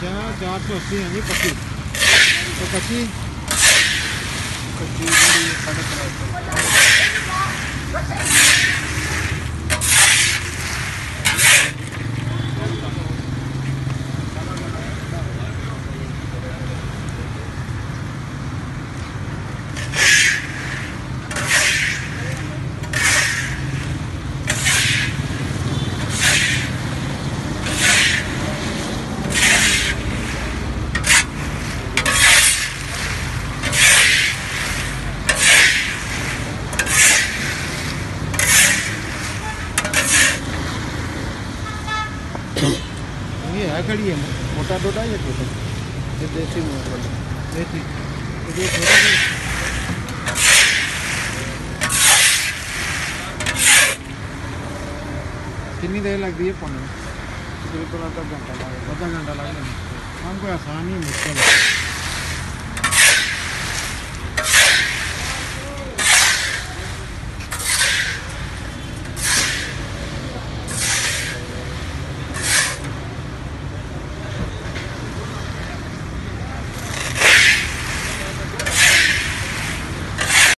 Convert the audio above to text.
क्या चार सौ अस्सी है जी पच्चीस। तो पच्चीस। पच्चीस साढ़े ये है खड़ी है, मोटा टोटा या छोटा? ये देसी मोटा देसी। ये छोटा कितनी देर लगती है पढ़ने बिल्कुल आधा घंटा लगेगा आधा घंटा लगेगा हमको आसानी मुश्किल है।